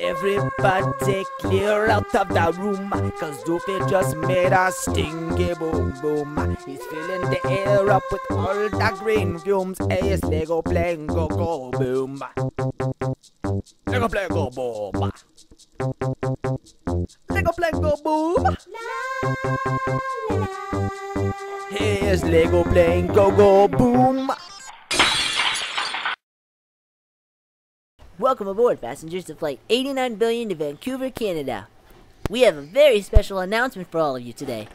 Everybody clear out of the room Cause Doofy just made a stinky boom boom. He's filling the air up with all the green fumes. Hey, it's Lego plane go go boom. Lego plane go boom Lego go boom Here's Lego plane go go boom Welcome aboard, passengers, to Flight 89 billion to Vancouver, Canada. We have a very special announcement for all of you today.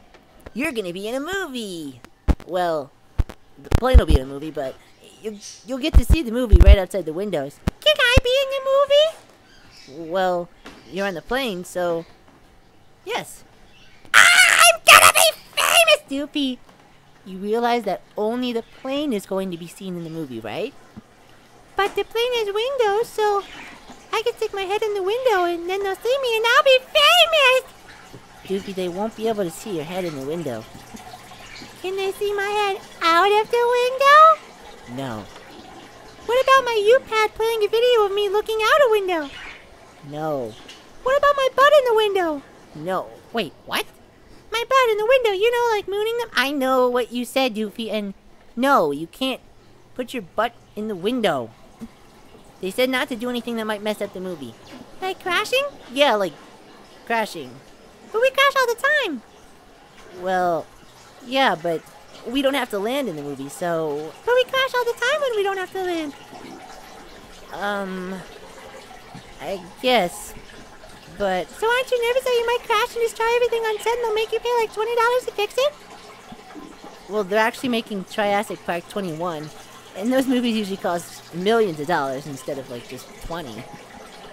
You're gonna be in a movie! Well, the plane will be in a movie, but you, you'll get to see the movie right outside the windows. Can I be in the movie? Well, you're on the plane, so. Yes. Ah, I'm gonna be famous, Doofy! You realize that only the plane is going to be seen in the movie, right? But the plane has windows, so I can stick my head in the window and then they'll see me and I'll be famous! Doofy, they won't be able to see your head in the window. Can they see my head out of the window? No. What about my U-Pad playing a video of me looking out a window? No. What about my butt in the window? No. Wait, what? My butt in the window, you know, like mooning them? I know what you said, Doofy, and no, you can't put your butt in the window. They said not to do anything that might mess up the movie. Like crashing? Yeah, like crashing. But we crash all the time. Well, yeah, but we don't have to land in the movie, so. But we crash all the time when we don't have to land. Um, I guess. But. So aren't you nervous that you might crash and destroy everything on set and they'll make you pay like $20 to fix it? Well, they're actually making Triassic Park 21. And those movies usually cost millions of dollars instead of like just 20.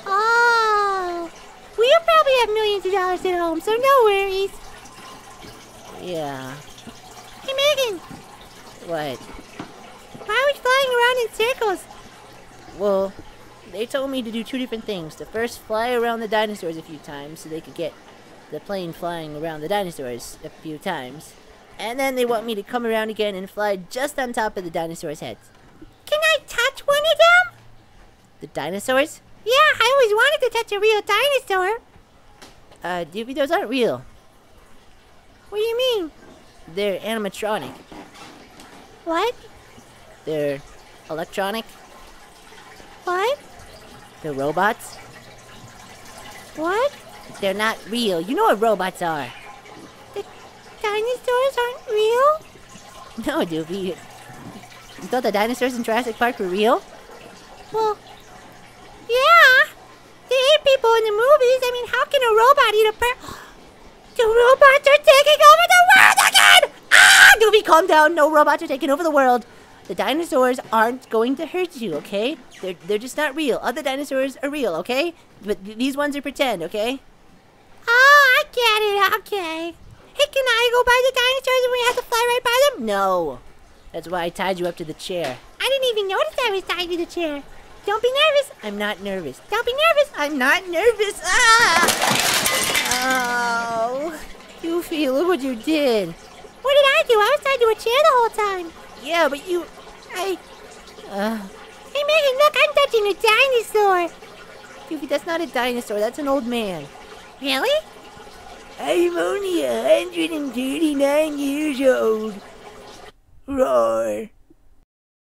Oh. Well, you probably have millions of dollars at home, so no worries. Yeah. Hey, Megan. What? Why are we flying around in circles? Well, they told me to do two different things. To first fly around the dinosaurs a few times so they could get the plane flying around the dinosaurs a few times. And then they want me to come around again and fly just on top of the dinosaurs' heads. Can I touch one of them? The dinosaurs? Yeah, I always wanted to touch a real dinosaur. Uh, Doofy, those aren't real. What do you mean? They're animatronic. What? They're electronic. What? They're robots. What? They're not real. You know what robots are. The dinosaurs aren't real? No, Doofy. You thought the dinosaurs in Jurassic Park were real? Well, yeah. They ate people in the movies. I mean, how can a robot eat a per... The robots are taking over the world again! Ah! Doofy, calm down. No robots are taking over the world. The dinosaurs aren't going to hurt you, okay? They're, they're just not real. Other dinosaurs are real, okay? But th- these ones are pretend, okay? Oh, I get it. Okay. Hey, can I go by the dinosaurs and we have to fly right by them? No. That's why I tied you up to the chair. I didn't even notice I was tied to the chair. Don't be nervous. I'm not nervous. Don't be nervous. I'm not nervous. Ah! Oh. Doofy, look what you did. What did I do? I was tied to a chair the whole time. Yeah, but you... I... Uh... Hey, Megan, look, I'm touching a dinosaur. Doofy, that's not a dinosaur. That's an old man. Really? I'm only 139 years old. Roar.